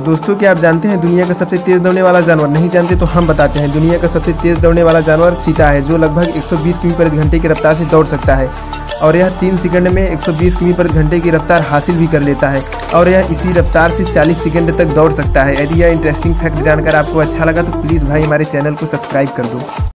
दोस्तों, क्या आप जानते हैं दुनिया का सबसे तेज़ दौड़ने वाला जानवर? नहीं जानते तो हम बताते हैं। दुनिया का सबसे तेज़ दौड़ने वाला जानवर चीता है, जो लगभग 120 किमी प्रति घंटे की रफ्तार से दौड़ सकता है और यह तीन सेकंड में 120 किमी प्रति घंटे की रफ्तार हासिल भी कर लेता है और यह इसी रफ्तार से 40 सेकंड तक दौड़ सकता है। यदि यह इंटरेस्टिंग फैक्ट जानकर आपको अच्छा लगा तो प्लीज़ भाई हमारे चैनल को सब्सक्राइब कर दो।